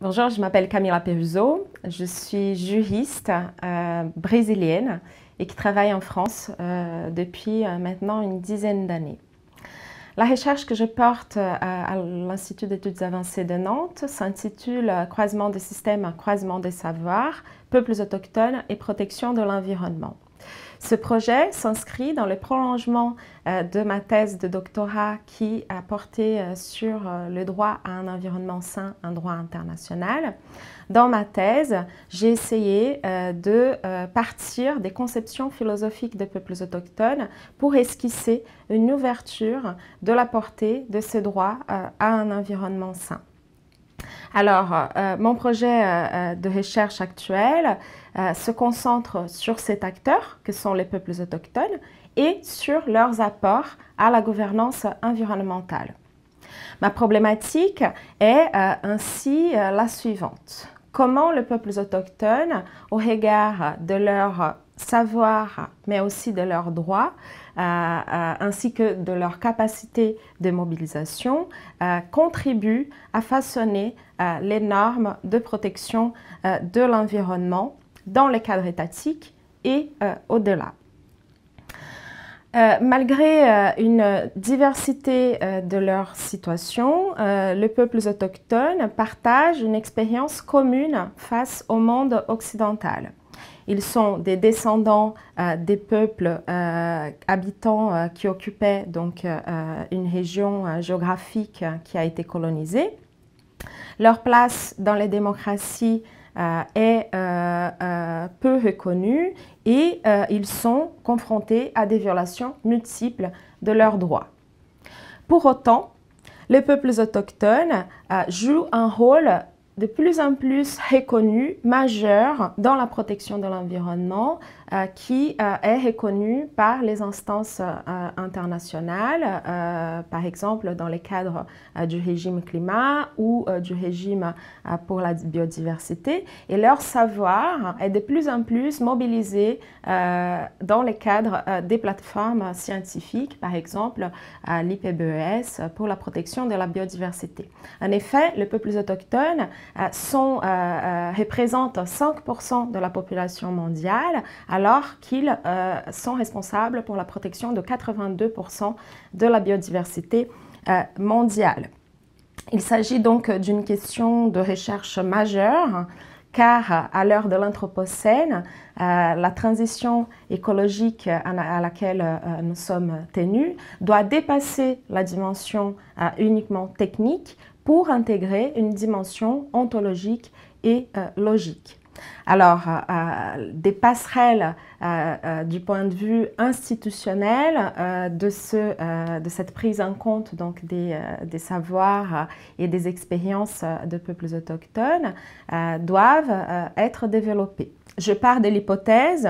Bonjour, je m'appelle Camila Peruso. Je suis juriste euh, brésilienne et qui travaille en France euh, depuis euh, maintenant une dizaine d'années. La recherche que je porte à l'Institut d'études avancées de Nantes s'intitule Croisement des systèmes, croisement des savoirs, peuples autochtones et protection de l'environnement. Ce projet s'inscrit dans le prolongement euh, de ma thèse de doctorat qui a porté euh, sur euh, le droit à un environnement sain, un droit international. Dans ma thèse, j'ai essayé de partir des conceptions philosophiques des peuples autochtones pour esquisser une ouverture de la portée de ce droit à un environnement sain. Alors, mon projet de recherche actuel se concentre sur cet acteur, que sont les peuples autochtones, et sur leurs apports à la gouvernance environnementale. Ma problématique est ainsi la suivante. Comment les peuples autochtones, au regard de leur savoir, mais aussi de leurs droits, euh, euh, ainsi que de leur capacité de mobilisation, euh, contribuent à façonner les normes de protection de l'environnement dans les cadres étatiques et au-delà. malgré une diversité de leur situation, les peuples autochtones partagent une expérience commune face au monde occidental. Ils sont des descendants euh, des peuples euh, habitants euh, qui occupaient donc une région géographique qui a été colonisée. Leur place dans les démocraties est peu reconnue et ils sont confrontés à des violations multiples de leurs droits. Pour autant, les peuples autochtones jouent un rôle de plus en plus reconnu, majeur dans la protection de l'environnement, euh, qui euh, est reconnu par les instances euh, internationales, par exemple dans le cadre du régime climat ou du régime pour la biodiversité. Et leur savoir est de plus en plus mobilisé dans le cadre des plateformes scientifiques, par exemple l'IPBES pour la protection de la biodiversité. En effet, les peuples autochtones sont, représentent 5% de la population mondiale, alors qu'ils euh, sont responsables pour la protection de 82% de la biodiversité euh, mondiale. Il s'agit donc d'une question de recherche majeure car à l'heure de l'Anthropocène, euh, la transition écologique à, laquelle nous sommes tenus doit dépasser la dimension uniquement technique pour intégrer une dimension ontologique et logique. Alors, euh, euh, des passerelles euh, du point de vue institutionnel de, cette prise en compte donc, des, des savoirs et des expériences de peuples autochtones doivent être développées. Je pars de l'hypothèse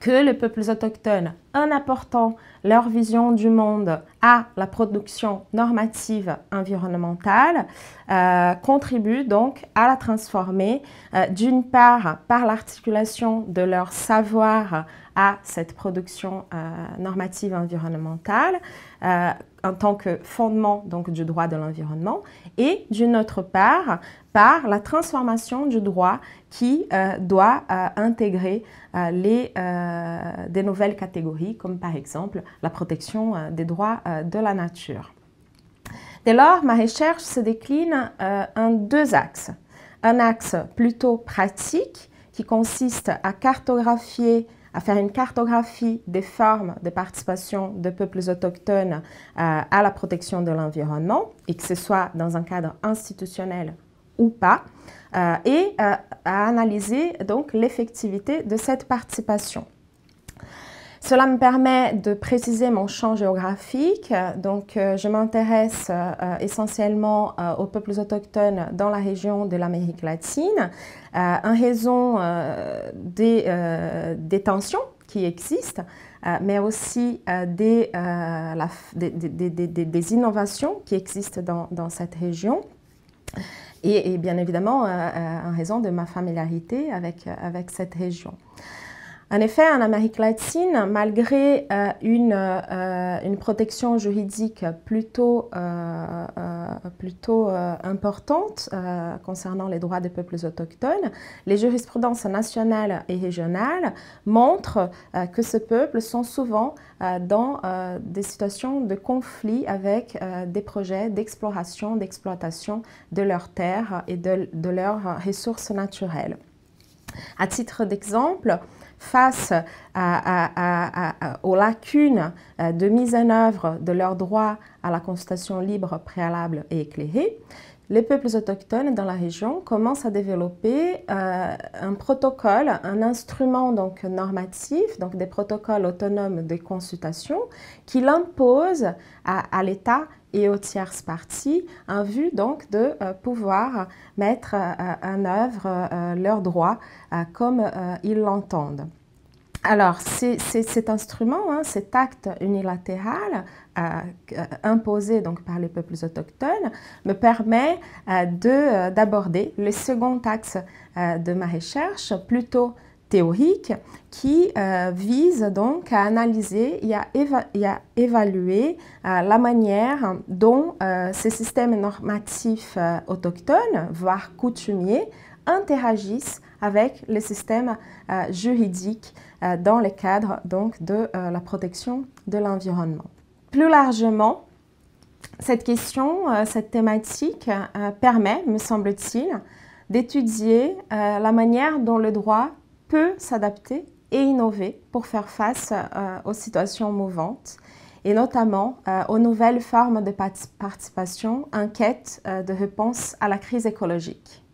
que les peuples autochtones, en apportant leur vision du monde à la production normative environnementale, euh, contribuent donc à la transformer euh, d'une part par l'articulation de leur savoir à cette production euh, normative environnementale en tant que fondement donc, du droit de l'environnement et d'une autre part par la transformation du droit qui doit intégrer les, des nouvelles catégories comme par exemple la protection des droits de la nature. Dès lors, ma recherche se décline en deux axes. Un axe plutôt pratique qui consiste à cartographier à faire une cartographie des formes de participation de peuples autochtones euh, à la protection de l'environnement, et que ce soit dans un cadre institutionnel ou pas, euh, et euh, à analyser donc l'effectivité de cette participation. Cela me permet de préciser mon champ géographique. Donc, je m'intéresse essentiellement aux peuples autochtones dans la région de l'Amérique latine, en raison des, tensions qui existent, mais aussi des, innovations qui existent dans, cette région. Et, bien évidemment, en raison de ma familiarité avec cette région. En effet, en Amérique latine, malgré euh, une, euh, une, protection juridique plutôt, euh, plutôt importante concernant les droits des peuples autochtones, les jurisprudences nationales et régionales montrent que ces peuples sont souvent dans des situations de conflit avec des projets d'exploration, d'exploitation de leurs terres et de, de leurs ressources naturelles. À titre d'exemple, face aux lacunes euh, de mise en œuvre de leurs droits à la consultation libre, préalable et éclairée, les peuples autochtones dans la région commencent à développer euh, un protocole, un instrument donc normatif, donc des protocoles autonomes de consultation, qui l'impose à, l'État et aux tierces parties en vue donc de euh, pouvoir mettre en œuvre leurs droits comme ils l'entendent. Alors, cet instrument, hein, cet acte unilatéral euh, euh, imposé donc par les peuples autochtones, me permet euh, d'aborder le second axe de ma recherche, plutôt théorique, qui vise donc à analyser et à, évaluer la manière dont ces systèmes normatifs autochtones, voire coutumiers, interagissent avec les systèmes juridiques dans le cadre donc, de euh, la protection de l'environnement. Plus largement, cette question, euh, cette thématique permet, me semble-t-il, d'étudier la manière dont le droit peut s'adapter et innover pour faire face aux situations mouvantes et notamment aux nouvelles formes de participation en quête de réponse à la crise écologique.